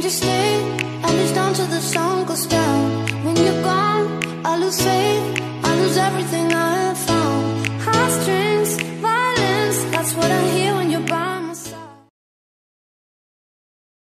Won't you stay at least until the sun goes down? When you're gone, I lose faith,